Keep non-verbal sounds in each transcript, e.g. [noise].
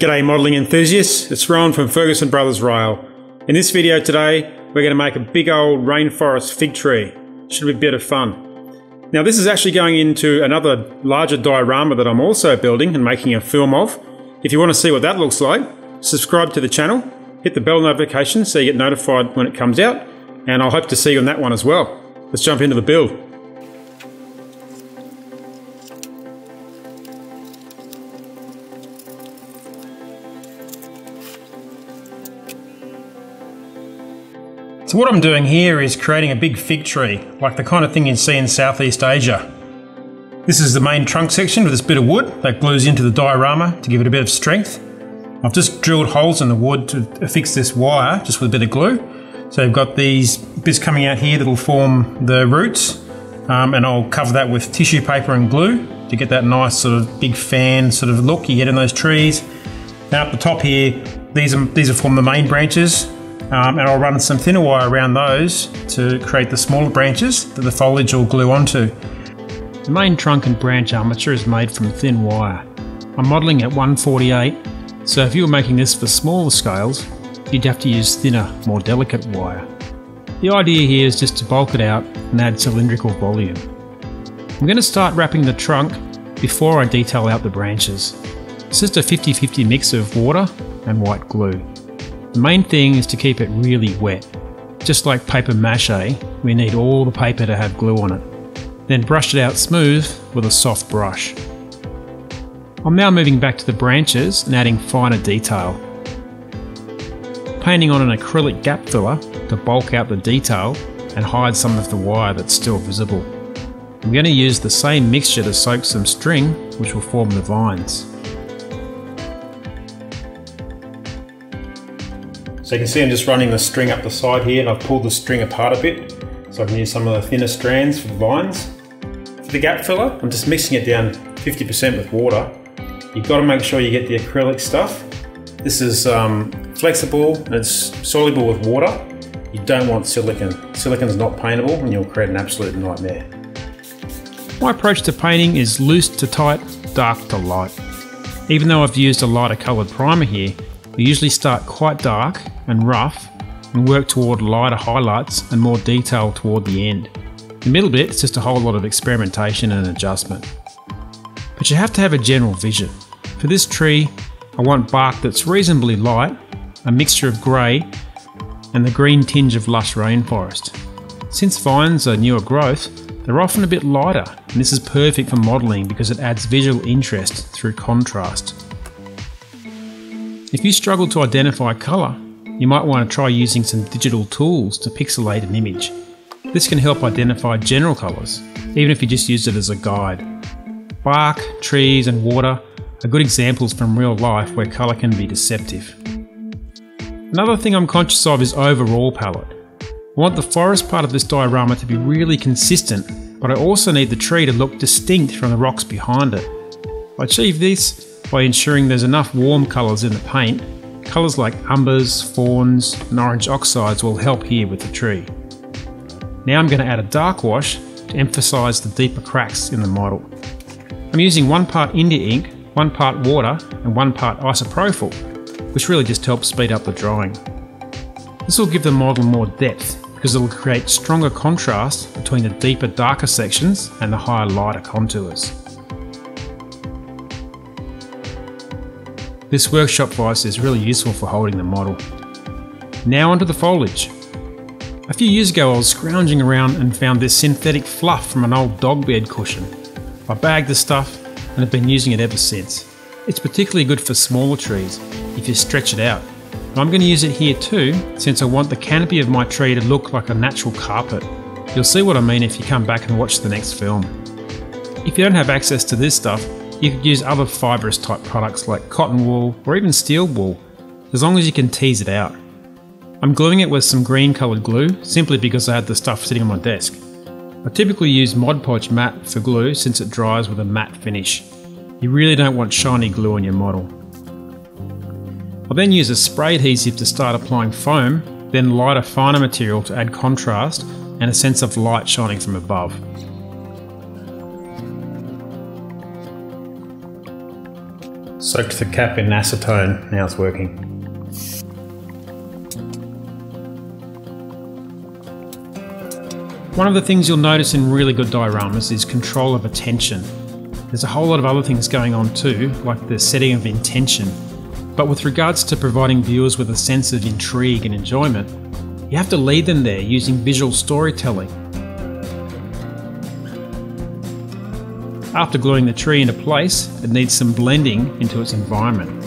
G'day modelling enthusiasts, it's Ron from Ferguson Brothers Rail. In this video today, we're going to make a big old rainforest fig tree. Should be a bit of fun. Now this is actually going into another larger diorama that I'm also building and making a film of. If you want to see what that looks like, subscribe to the channel, hit the bell notification so you get notified when it comes out, and I'll hope to see you on that one as well. Let's jump into the build. So what I'm doing here is creating a big fig tree, like the kind of thing you see in Southeast Asia. This is the main trunk section with this bit of wood that glues into the diorama to give it a bit of strength. I've just drilled holes in the wood to affix this wire, just with a bit of glue. So I've got these bits coming out here that will form the roots, um, and I'll cover that with tissue paper and glue to get that nice sort of big fan sort of look you get in those trees. Now up the top here, these are, these are form the main branches, um, and I'll run some thinner wire around those to create the smaller branches that the foliage will glue onto. The main trunk and branch armature is made from thin wire. I'm modelling at 148, so if you were making this for smaller scales, you'd have to use thinner, more delicate wire. The idea here is just to bulk it out and add cylindrical volume. I'm going to start wrapping the trunk before I detail out the branches. It's just a 50-50 mix of water and white glue. The main thing is to keep it really wet. Just like paper mache, we need all the paper to have glue on it. Then brush it out smooth with a soft brush. I'm now moving back to the branches and adding finer detail. Painting on an acrylic gap filler to bulk out the detail and hide some of the wire that's still visible. I'm going to use the same mixture to soak some string which will form the vines. So you can see I'm just running the string up the side here and I've pulled the string apart a bit so I can use some of the thinner strands for the vines. For the gap filler, I'm just mixing it down 50% with water. You've got to make sure you get the acrylic stuff. This is um, flexible and it's soluble with water. You don't want silicone. Silicone's not paintable and you'll create an absolute nightmare. My approach to painting is loose to tight, dark to light. Even though I've used a lighter coloured primer here, we usually start quite dark and rough and work toward lighter highlights and more detail toward the end. The middle bit is just a whole lot of experimentation and adjustment. But you have to have a general vision. For this tree, I want bark that's reasonably light, a mixture of grey, and the green tinge of lush rainforest. Since vines are newer growth, they're often a bit lighter, and this is perfect for modelling because it adds visual interest through contrast. If you struggle to identify colour, you might want to try using some digital tools to pixelate an image. This can help identify general colours, even if you just use it as a guide. Bark, trees and water are good examples from real life where colour can be deceptive. Another thing I'm conscious of is overall palette. I want the forest part of this diorama to be really consistent, but I also need the tree to look distinct from the rocks behind it. I achieve this by ensuring there's enough warm colours in the paint. Colours like umbers, fawns and orange oxides will help here with the tree. Now I'm going to add a dark wash to emphasise the deeper cracks in the model. I'm using one part India ink, one part water and one part isopropyl, which really just helps speed up the drying. This will give the model more depth because it will create stronger contrast between the deeper darker sections and the higher lighter contours. This workshop vise is really useful for holding the model. Now onto the foliage. A few years ago I was scrounging around and found this synthetic fluff from an old dog bed cushion. I bagged the stuff and have been using it ever since. It's particularly good for smaller trees if you stretch it out. I'm going to use it here too since I want the canopy of my tree to look like a natural carpet. You'll see what I mean if you come back and watch the next film. If you don't have access to this stuff, you could use other fibrous type products like cotton wool or even steel wool, as long as you can tease it out. I'm gluing it with some green coloured glue simply because I had the stuff sitting on my desk. I typically use Mod Podge matte for glue since it dries with a matte finish. You really don't want shiny glue on your model. I'll then use a spray adhesive to start applying foam, then light a finer material to add contrast and a sense of light shining from above. Soaked the cap in acetone, now it's working. One of the things you'll notice in really good dioramas is control of attention. There's a whole lot of other things going on too, like the setting of intention. But with regards to providing viewers with a sense of intrigue and enjoyment, you have to lead them there using visual storytelling. After gluing the tree into place, it needs some blending into its environment.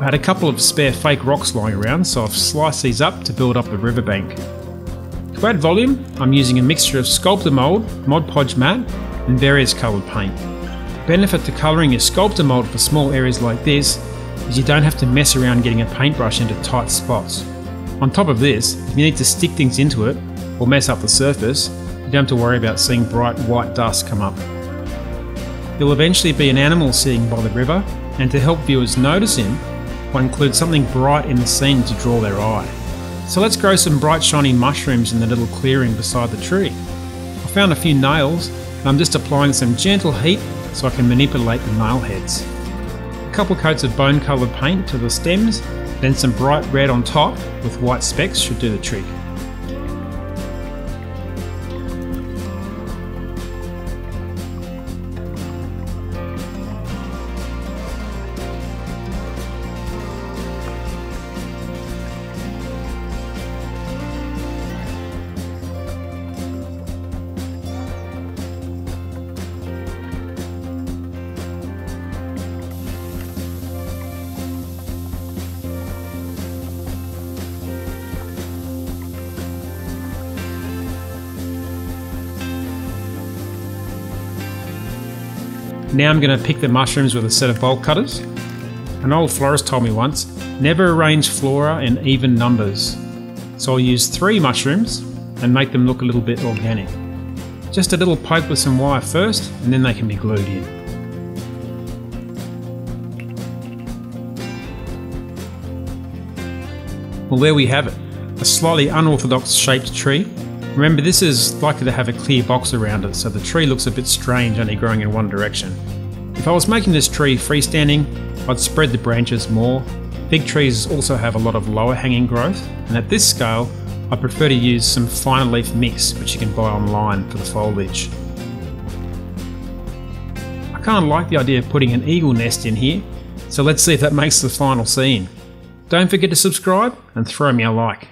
I had a couple of spare fake rocks lying around, so I've sliced these up to build up the riverbank. To add volume, I'm using a mixture of Sculptamold, Mod Podge Matte, and various coloured paint The benefit to colouring your Sculptamold for small areas like this is you don't have to mess around getting a paintbrush into tight spots. On top of this, if you need to stick things into it or mess up the surface, you don't have to worry about seeing bright white dust come up. There'll eventually be an animal sitting by the river, and to help viewers notice him, I include something bright in the scene to draw their eye. So let's grow some bright shiny mushrooms in the little clearing beside the tree. I found a few nails, and I'm just applying some gentle heat so I can manipulate the nail heads. A couple coats of bone coloured paint to the stems, then some bright red on top with white specks should do the trick. Now I'm going to pick the mushrooms with a set of bolt cutters. An old florist told me once, never arrange flora in even numbers. So I'll use three mushrooms and make them look a little bit organic. Just a little poke with some wire first and then they can be glued in. Well there we have it, a slightly unorthodox shaped tree Remember this is likely to have a clear box around it so the tree looks a bit strange only growing in one direction. If I was making this tree freestanding, I'd spread the branches more. Big trees also have a lot of lower hanging growth and at this scale I prefer to use some finer leaf mix which you can buy online for the foliage. I kind of like the idea of putting an eagle nest in here, so let's see if that [laughs] makes the final scene. Don't forget to subscribe and throw me a like.